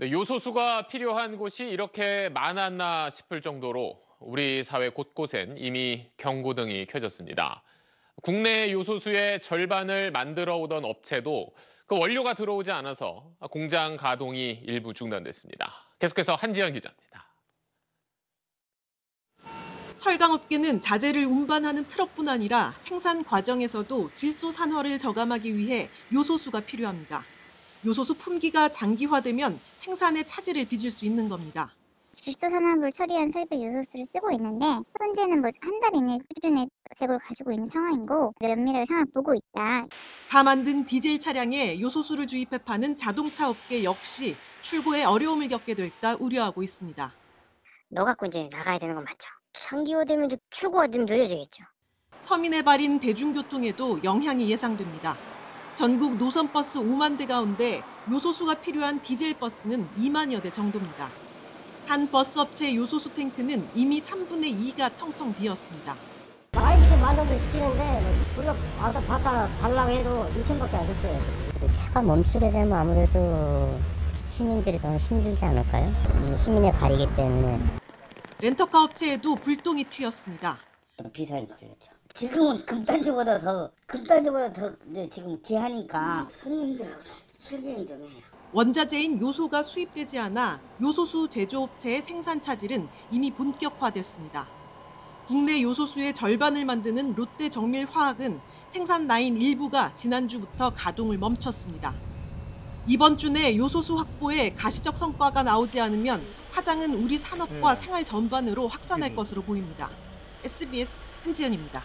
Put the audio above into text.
네, 요소수가 필요한 곳이 이렇게 많았나 싶을 정도로 우리 사회 곳곳엔 이미 경고등이 켜졌습니다. 국내 요소수의 절반을 만들어 오던 업체도 그 원료가 들어오지 않아서 공장 가동이 일부 중단됐습니다. 계속해서 한지연 기자입니다. 철강업계는 자재를 운반하는 트럭뿐 아니라 생산 과정에서도 질소 산화를 저감하기 위해 요소수가 필요합니다. 요소수 품기가 장기화되면 생산에 차질을 빚을 수 있는 겁니다. 질소산화물 처리한 설비 요소수를 쓰고 있는데 현재는 뭐 한 달 이내 수준의 재고를 가지고 있는 상황이고 면밀하게 상황을 보고 있다. 다 만든 디젤 차량에 요소수를 주입해 파는 자동차 업계 역시 출고에 어려움을 겪게 될까 우려하고 있습니다. 너 갖고 이제 나가야 되는 건 맞죠. 장기화되면 이제 출고가 좀 느려지겠죠. 서민의 발인 대중교통에도 영향이 예상됩니다. 전국 노선버스 5만 대 가운데 요소수가 필요한 디젤 버스는 2만여 대 정도입니다. 한 버스 업체의 요소수 탱크는 이미 3분의 2가 텅텅 비었습니다. 시키면 만원도 시키는데 뭐 우리가 받아, 받아 달라고 해도 2천밖에 안 됐어요. 차가 멈추게 되면 아무래도 시민들이 더 힘들지 않을까요? 음, 시민의 발이기 때문에 렌터카 업체에도 불똥이 튀었습니다. 비싸게 걸렸죠. 지금은 금단지보다 더 금단지보다 더 이제 지금 귀하니까 손님들하고 좀 실갱이 좀 해요. 원자재인 요소가 수입되지 않아 요소수 제조업체의 생산 차질은 이미 본격화됐습니다. 국내 요소수의 절반을 만드는 롯데 정밀화학은 생산 라인 일부가 지난주부터 가동을 멈췄습니다. 이번 주 내 요소수 확보에 가시적 성과가 나오지 않으면 화장은 우리 산업과 생활 전반으로 확산할 것으로 보입니다. SBS 한지연입니다.